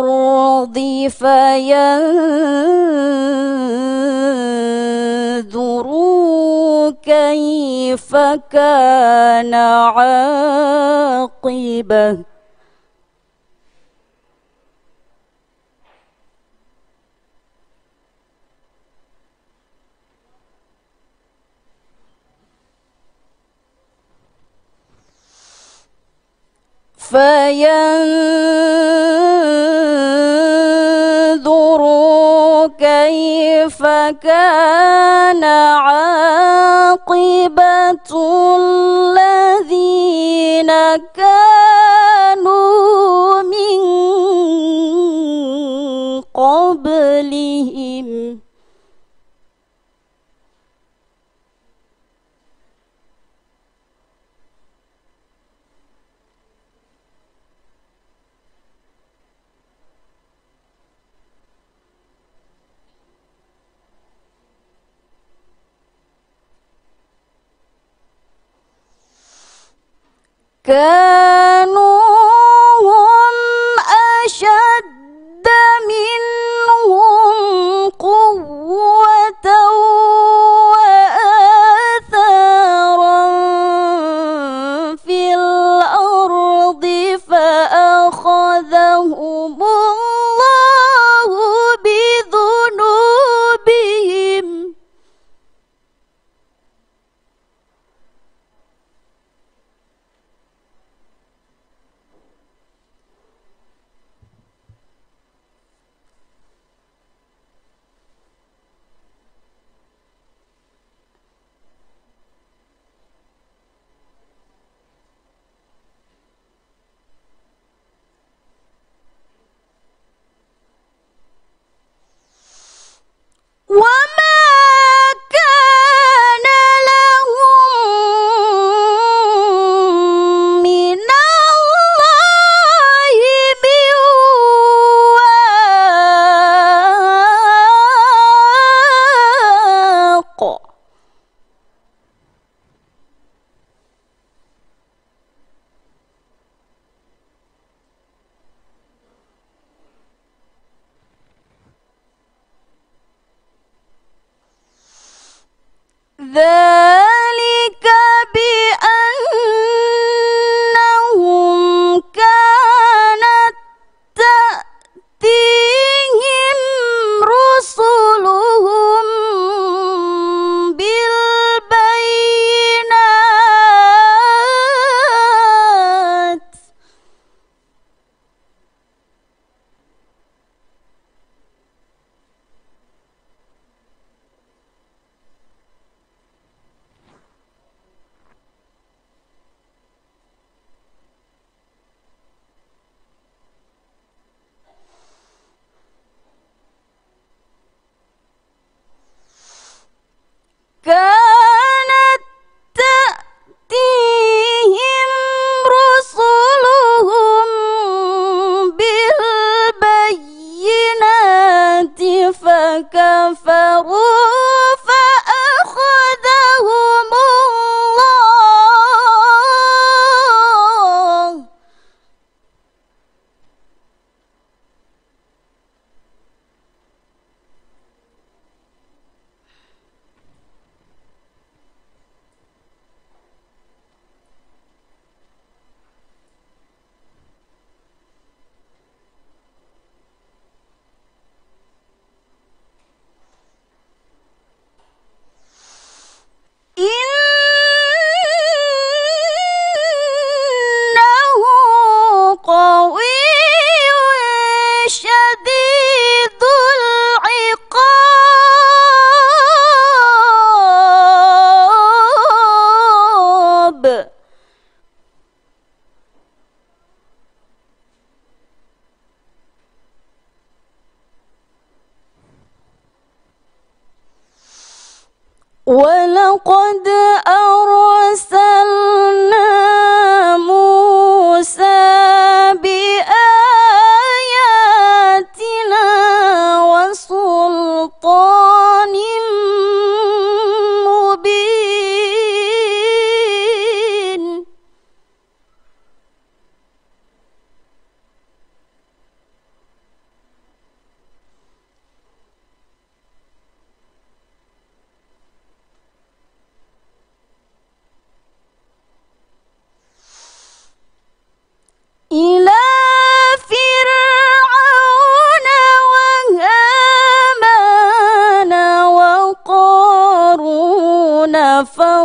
الأرض فينظروا كيف كان عاقبة. فينظروا كيف كان عاقبة الذين كانوا من قبلهم. كانوا ولقد أرسلنا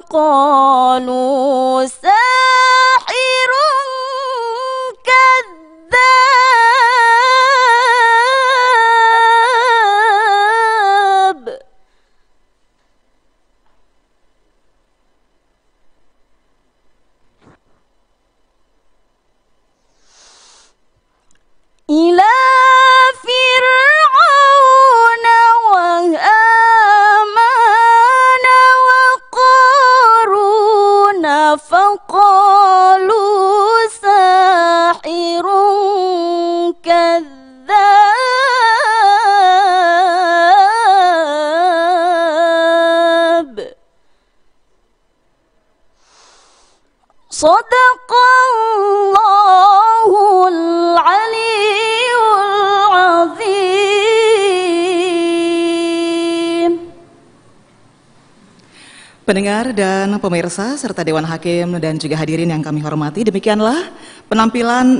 وقارون Pendengar dan pemirsa serta Dewan Hakim dan juga hadirin yang kami hormati, demikianlah penampilan